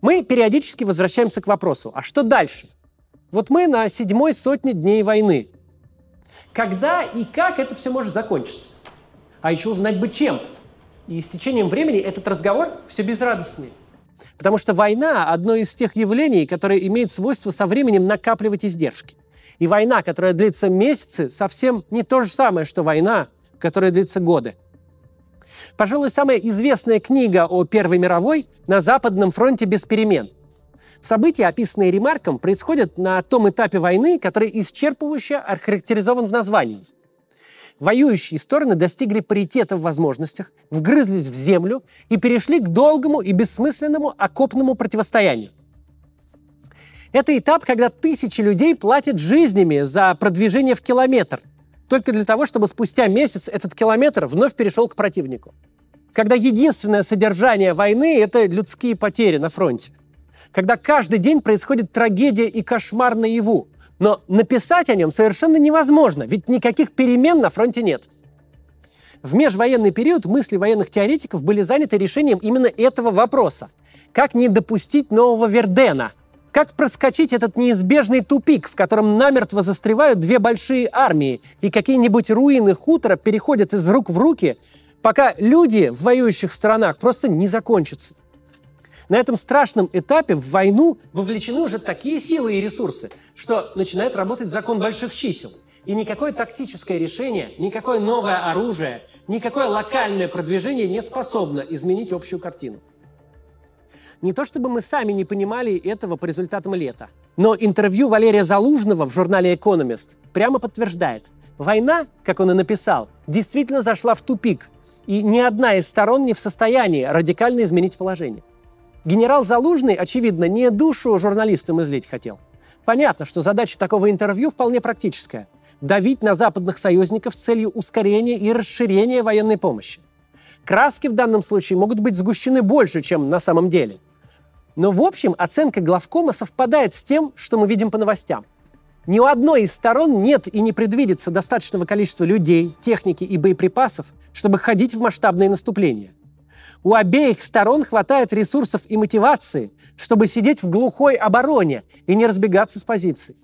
Мы периодически возвращаемся к вопросу, а что дальше? Вот мы на седьмой сотне дней войны. Когда и как это все может закончиться? А еще узнать бы чем. И с течением времени этот разговор все безрадостнее. Потому что война – одно из тех явлений, которое имеет свойство со временем накапливать издержки. И война, которая длится месяцы, совсем не то же самое, что война, которая длится годы. Пожалуй, самая известная книга о Первой мировой «На Западном фронте без перемен». События, описанные Ремарком, происходят на том этапе войны, который исчерпывающе охарактеризован в названии. Воюющие стороны достигли паритета в возможностях, вгрызлись в землю и перешли к долгому и бессмысленному окопному противостоянию. Это этап, когда тысячи людей платят жизнями за продвижение в километр, только для того, чтобы спустя месяц этот километр вновь перешел к противнику. Когда единственное содержание войны – это людские потери на фронте. Когда каждый день происходит трагедия и кошмар наяву. Но написать о нем совершенно невозможно, ведь никаких перемен на фронте нет. В межвоенный период мысли военных теоретиков были заняты решением именно этого вопроса. Как не допустить нового Вердена – как проскочить этот неизбежный тупик, в котором намертво застревают две большие армии, и какие-нибудь руины хутора переходят из рук в руки, пока люди в воюющих странах просто не закончатся? На этом страшном этапе в войну вовлечены уже такие силы и ресурсы, что начинает работать закон больших чисел. И никакое тактическое решение, никакое новое оружие, никакое локальное продвижение не способно изменить общую картину. Не то чтобы мы сами не понимали этого по результатам лета, но интервью Валерия Залужного в журнале «Экономист» прямо подтверждает, война, как он и написал, действительно зашла в тупик, и ни одна из сторон не в состоянии радикально изменить положение. Генерал Залужный, очевидно, не душу журналистам излить хотел. Понятно, что задача такого интервью вполне практическая – давить на западных союзников с целью ускорения и расширения военной помощи. Краски в данном случае могут быть сгущены больше, чем на самом деле – но в общем оценка главкома совпадает с тем, что мы видим по новостям. Ни у одной из сторон нет и не предвидится достаточного количества людей, техники и боеприпасов, чтобы ходить в масштабные наступления. У обеих сторон хватает ресурсов и мотивации, чтобы сидеть в глухой обороне и не разбегаться с позиций.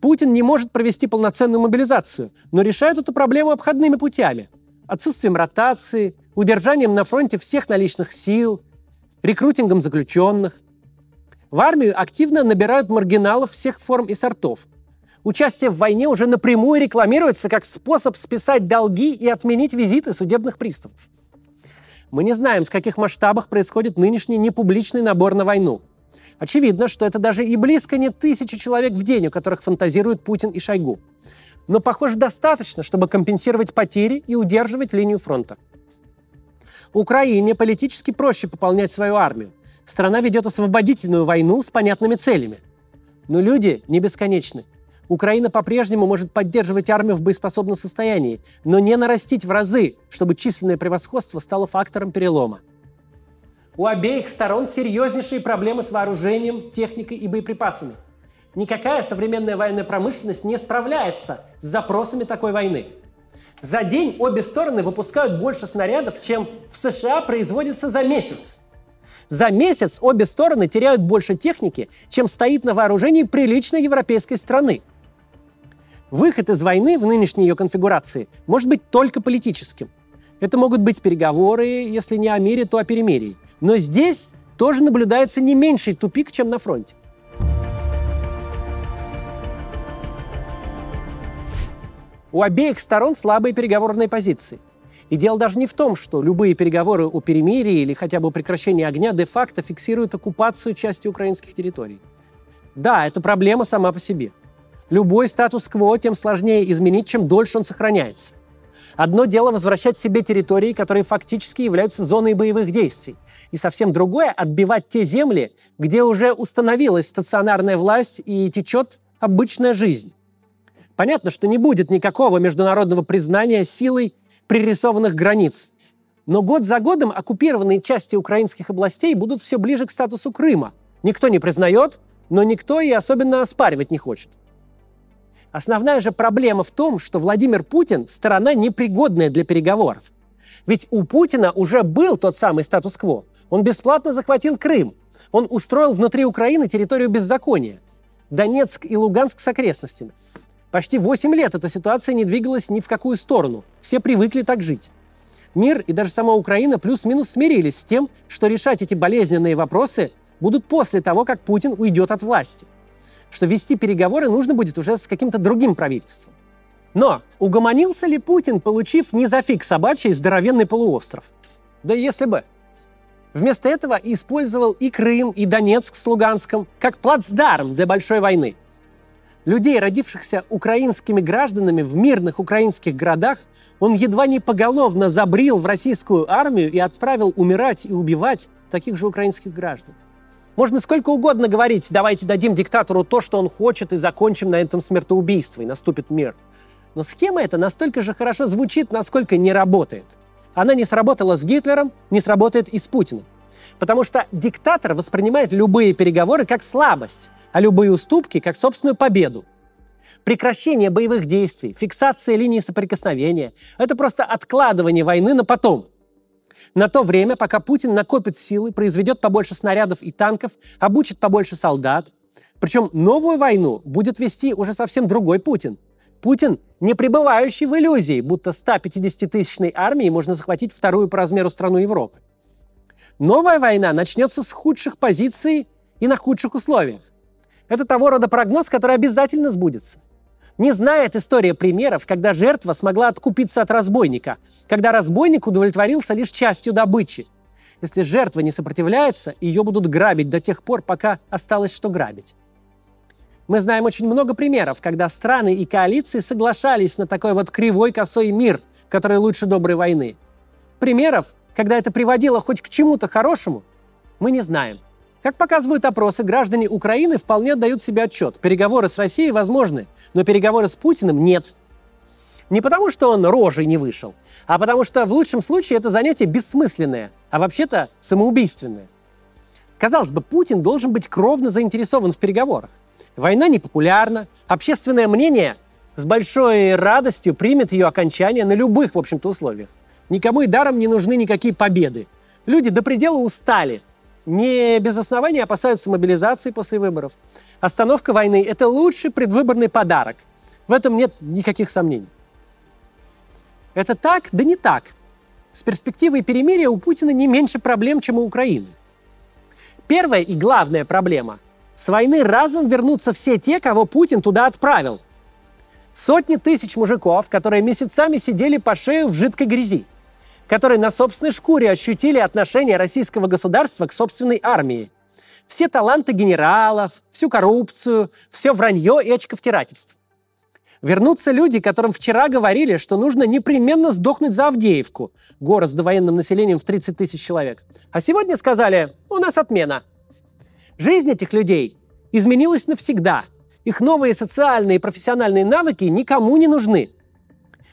Путин не может провести полноценную мобилизацию, но решает эту проблему обходными путями. Отсутствием ротации, удержанием на фронте всех наличных сил, рекрутингом заключенных. В армию активно набирают маргиналов всех форм и сортов. Участие в войне уже напрямую рекламируется как способ списать долги и отменить визиты судебных приставов. Мы не знаем, в каких масштабах происходит нынешний непубличный набор на войну. Очевидно, что это даже и близко не тысячи человек в день, у которых фантазируют Путин и Шойгу. Но, похоже, достаточно, чтобы компенсировать потери и удерживать линию фронта. Украине политически проще пополнять свою армию. Страна ведет освободительную войну с понятными целями. Но люди не бесконечны. Украина по-прежнему может поддерживать армию в боеспособном состоянии, но не нарастить в разы, чтобы численное превосходство стало фактором перелома. У обеих сторон серьезнейшие проблемы с вооружением, техникой и боеприпасами. Никакая современная военная промышленность не справляется с запросами такой войны. За день обе стороны выпускают больше снарядов, чем в США производится за месяц. За месяц обе стороны теряют больше техники, чем стоит на вооружении приличной европейской страны. Выход из войны в нынешней ее конфигурации может быть только политическим. Это могут быть переговоры, если не о мире, то о перемирии. Но здесь тоже наблюдается не меньший тупик, чем на фронте. У обеих сторон слабые переговорные позиции. И дело даже не в том, что любые переговоры о перемирии или хотя бы прекращении огня де-факто фиксируют оккупацию части украинских территорий. Да, это проблема сама по себе. Любой статус-кво тем сложнее изменить, чем дольше он сохраняется. Одно дело возвращать себе территории, которые фактически являются зоной боевых действий. И совсем другое – отбивать те земли, где уже установилась стационарная власть и течет обычная жизнь. Понятно, что не будет никакого международного признания силой пририсованных границ. Но год за годом оккупированные части украинских областей будут все ближе к статусу Крыма. Никто не признает, но никто и особенно оспаривать не хочет. Основная же проблема в том, что Владимир Путин – сторона непригодная для переговоров. Ведь у Путина уже был тот самый статус-кво. Он бесплатно захватил Крым. Он устроил внутри Украины территорию беззакония. Донецк и Луганск с окрестностями. Почти 8 лет эта ситуация не двигалась ни в какую сторону. Все привыкли так жить. Мир и даже сама Украина плюс-минус смирились с тем, что решать эти болезненные вопросы будут после того, как Путин уйдет от власти. Что вести переговоры нужно будет уже с каким-то другим правительством. Но угомонился ли Путин, получив не за фиг собачий здоровенный полуостров? Да если бы. Вместо этого использовал и Крым, и Донецк с Луганском как плацдарм для большой войны. Людей, родившихся украинскими гражданами в мирных украинских городах, он едва не поголовно забрил в российскую армию и отправил умирать и убивать таких же украинских граждан. Можно сколько угодно говорить, давайте дадим диктатору то, что он хочет, и закончим на этом смертоубийство, и наступит мир. Но схема эта настолько же хорошо звучит, насколько не работает – она не сработала с Гитлером, не сработает и с Путиным. Потому что диктатор воспринимает любые переговоры как слабость, а любые уступки как собственную победу. Прекращение боевых действий, фиксация линии соприкосновения – это просто откладывание войны на потом. На то время, пока Путин накопит силы, произведет побольше снарядов и танков, обучит побольше солдат. Причем новую войну будет вести уже совсем другой Путин – Путин не пребывающий в иллюзии, будто 150-тысячной армией можно захватить вторую по размеру страну Европы. Новая война начнется с худших позиций и на худших условиях. Это того рода прогноз, который обязательно сбудется. Не знает история примеров, когда жертва смогла откупиться от разбойника, когда разбойник удовлетворился лишь частью добычи. Если жертва не сопротивляется, ее будут грабить до тех пор, пока осталось что грабить. Мы знаем очень много примеров, когда страны и коалиции соглашались на такой вот кривой косой мир, который лучше доброй войны. Примеров, когда это приводило хоть к чему-то хорошему, мы не знаем. Как показывают опросы, граждане Украины вполне отдают себе отчет. Переговоры с Россией возможны, но переговоры с Путиным нет. Не потому, что он рожей не вышел, а потому что в лучшем случае это занятие бессмысленное, а вообще-то самоубийственное. Казалось бы, Путин должен быть кровно заинтересован в переговорах. Война непопулярна, общественное мнение с большой радостью примет ее окончание на любых, в общем-то, условиях. Никому и даром не нужны никакие победы. Люди до предела устали. Не без основания опасаются мобилизации после выборов. Остановка войны – это лучший предвыборный подарок. В этом нет никаких сомнений. Это так, да не так. С перспективой перемирия у Путина не меньше проблем, чем у Украины. Первая и главная проблема с войны разом вернутся все те, кого Путин туда отправил. Сотни тысяч мужиков, которые месяцами сидели по шею в жидкой грязи, которые на собственной шкуре ощутили отношение российского государства к собственной армии. Все таланты генералов, всю коррупцию, все вранье и очковтирательство. Вернутся люди, которым вчера говорили, что нужно непременно сдохнуть за Авдеевку, город с довоенным населением в 30 тысяч человек. А сегодня сказали, у нас отмена – Жизнь этих людей изменилась навсегда. Их новые социальные и профессиональные навыки никому не нужны.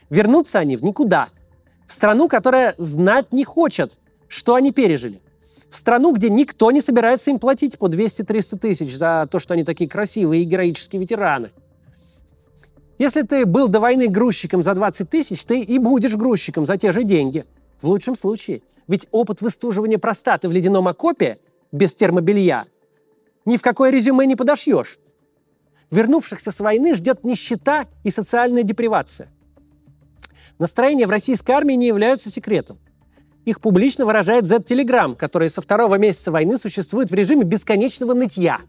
Вернутся они в никуда. В страну, которая знать не хочет, что они пережили. В страну, где никто не собирается им платить по 200-300 тысяч за то, что они такие красивые и героические ветераны. Если ты был до войны грузчиком за 20 тысяч, ты и будешь грузчиком за те же деньги. В лучшем случае. Ведь опыт выстуживания простаты в ледяном окопе без термобелья ни в какое резюме не подошьешь. Вернувшихся с войны ждет нищета и социальная депривация. Настроения в российской армии не являются секретом. Их публично выражает Z-Telegram, который со второго месяца войны существует в режиме бесконечного нытья.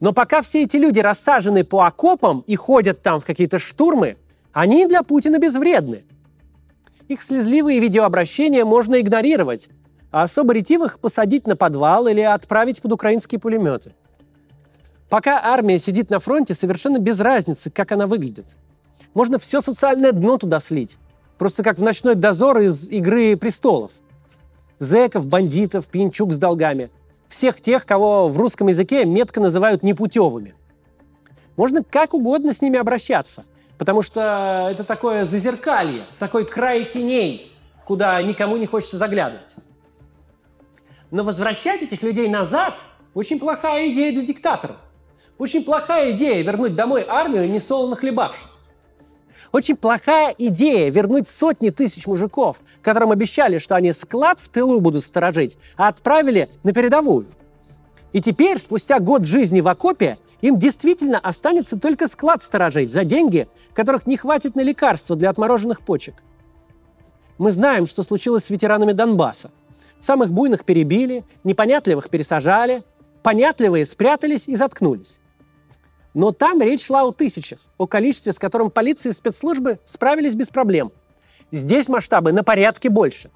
Но пока все эти люди рассажены по окопам и ходят там в какие-то штурмы, они для Путина безвредны. Их слезливые видеообращения можно игнорировать, а особо ретивых посадить на подвал или отправить под украинские пулеметы. Пока армия сидит на фронте, совершенно без разницы, как она выглядит. Можно все социальное дно туда слить. Просто как в ночной дозор из «Игры престолов». Зеков, бандитов, пьянчук с долгами. Всех тех, кого в русском языке метко называют непутевыми. Можно как угодно с ними обращаться, потому что это такое зазеркалье, такой край теней, куда никому не хочется заглядывать. Но возвращать этих людей назад – очень плохая идея для диктатора. Очень плохая идея вернуть домой армию, не солоно хлебавших. Очень плохая идея вернуть сотни тысяч мужиков, которым обещали, что они склад в тылу будут сторожить, а отправили на передовую. И теперь, спустя год жизни в окопе, им действительно останется только склад сторожить за деньги, которых не хватит на лекарства для отмороженных почек. Мы знаем, что случилось с ветеранами Донбасса. Самых буйных перебили, непонятливых пересажали, понятливые спрятались и заткнулись. Но там речь шла о тысячах, о количестве, с которым полиция и спецслужбы справились без проблем. Здесь масштабы на порядке больше.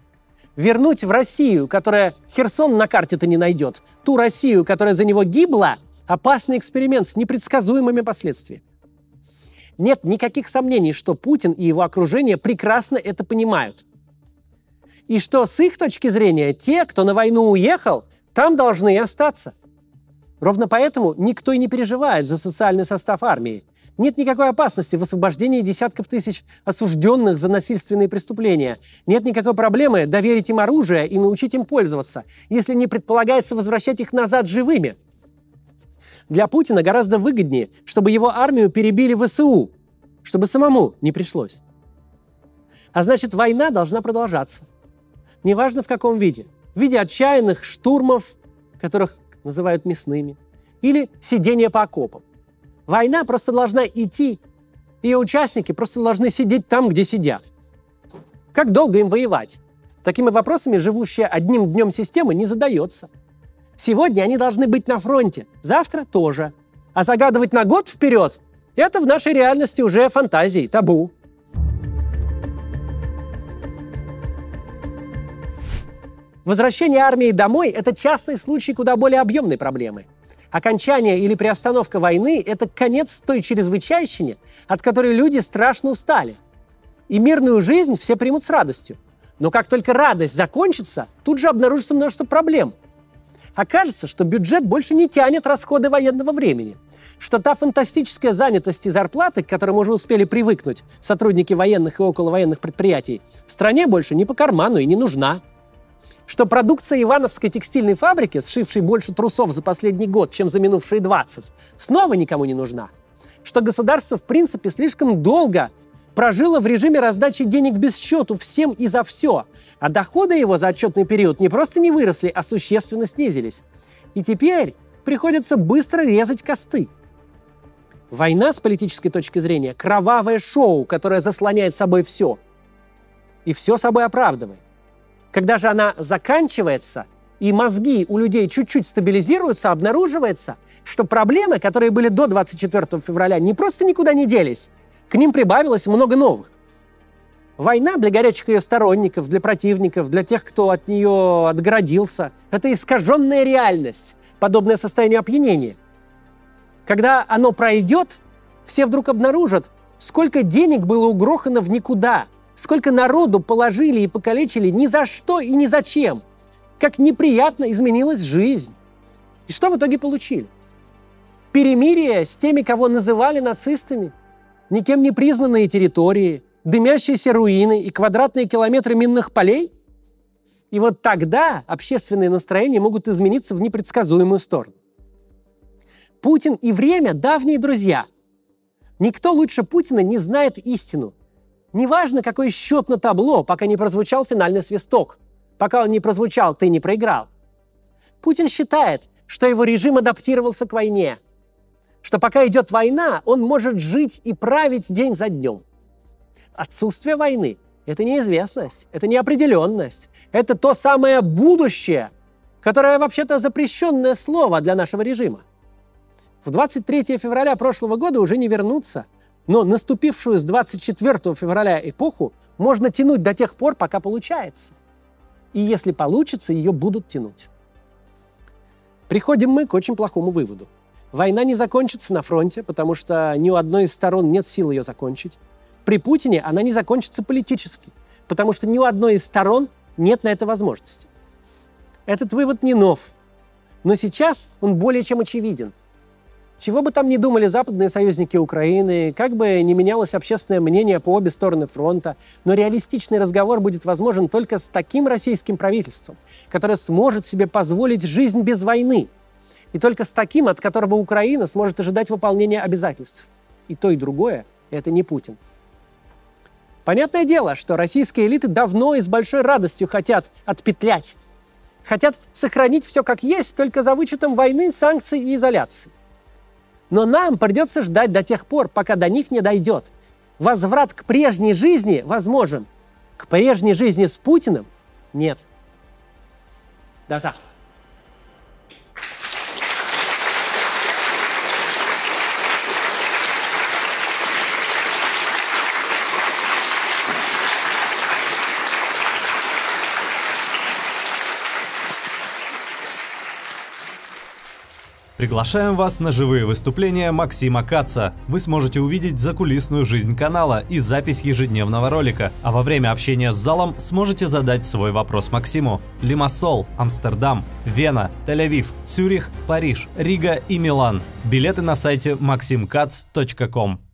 Вернуть в Россию, которая Херсон на карте-то не найдет, ту Россию, которая за него гибла, опасный эксперимент с непредсказуемыми последствиями. Нет никаких сомнений, что Путин и его окружение прекрасно это понимают. И что с их точки зрения те, кто на войну уехал, там должны и остаться. Ровно поэтому никто и не переживает за социальный состав армии. Нет никакой опасности в освобождении десятков тысяч осужденных за насильственные преступления. Нет никакой проблемы доверить им оружие и научить им пользоваться, если не предполагается возвращать их назад живыми. Для Путина гораздо выгоднее, чтобы его армию перебили в СУ, чтобы самому не пришлось. А значит, война должна продолжаться. Неважно в каком виде. В виде отчаянных штурмов, которых называют мясными, или сидения по окопам. Война просто должна идти. Ее участники просто должны сидеть там, где сидят. Как долго им воевать? Такими вопросами живущая одним днем система не задается. Сегодня они должны быть на фронте, завтра тоже. А загадывать на год вперед – это в нашей реальности уже фантазии, табу. Возвращение армии домой – это частный случай куда более объемной проблемы. Окончание или приостановка войны – это конец той чрезвычайщине, от которой люди страшно устали. И мирную жизнь все примут с радостью. Но как только радость закончится, тут же обнаружится множество проблем. Окажется, что бюджет больше не тянет расходы военного времени, что та фантастическая занятость и зарплаты, к которой мы уже успели привыкнуть, сотрудники военных и околовоенных предприятий, стране больше не по карману и не нужна – что продукция Ивановской текстильной фабрики, сшившей больше трусов за последний год, чем за минувшие 20, снова никому не нужна. Что государство, в принципе, слишком долго прожило в режиме раздачи денег без счету всем и за все, а доходы его за отчетный период не просто не выросли, а существенно снизились. И теперь приходится быстро резать косты. Война, с политической точки зрения, кровавое шоу, которое заслоняет собой все. И все собой оправдывает. Когда же она заканчивается, и мозги у людей чуть-чуть стабилизируются, обнаруживается, что проблемы, которые были до 24 февраля, не просто никуда не делись, к ним прибавилось много новых. Война для горячих ее сторонников, для противников, для тех, кто от нее отгородился, это искаженная реальность, подобное состоянию опьянения. Когда оно пройдет, все вдруг обнаружат, сколько денег было угрохано в никуда, Сколько народу положили и покалечили ни за что и ни зачем. Как неприятно изменилась жизнь. И что в итоге получили? Перемирие с теми, кого называли нацистами, никем не признанные территории, дымящиеся руины и квадратные километры минных полей? И вот тогда общественные настроения могут измениться в непредсказуемую сторону. Путин и время – давние друзья. Никто лучше Путина не знает истину – Неважно, какой счет на табло, пока не прозвучал финальный свисток. Пока он не прозвучал, ты не проиграл. Путин считает, что его режим адаптировался к войне. Что пока идет война, он может жить и править день за днем. Отсутствие войны – это неизвестность, это неопределенность, это то самое будущее, которое вообще-то запрещенное слово для нашего режима. В 23 февраля прошлого года уже не вернуться – но наступившую с 24 февраля эпоху можно тянуть до тех пор, пока получается. И если получится, ее будут тянуть. Приходим мы к очень плохому выводу. Война не закончится на фронте, потому что ни у одной из сторон нет сил ее закончить. При Путине она не закончится политически, потому что ни у одной из сторон нет на это возможности. Этот вывод не нов, но сейчас он более чем очевиден – чего бы там ни думали западные союзники Украины, как бы ни менялось общественное мнение по обе стороны фронта, но реалистичный разговор будет возможен только с таким российским правительством, которое сможет себе позволить жизнь без войны, и только с таким, от которого Украина сможет ожидать выполнения обязательств. И то, и другое – это не Путин. Понятное дело, что российские элиты давно и с большой радостью хотят отпетлять. хотят сохранить все как есть, только за вычетом войны, санкций и изоляции. Но нам придется ждать до тех пор, пока до них не дойдет. Возврат к прежней жизни возможен. К прежней жизни с Путиным нет. До завтра. Приглашаем вас на живые выступления Максима Каца. Вы сможете увидеть закулисную жизнь канала и запись ежедневного ролика, а во время общения с залом сможете задать свой вопрос Максиму. Лимассол, Амстердам, Вена, Тель-Авив, Цюрих, Париж, Рига и Милан. Билеты на сайте maximkatz.com.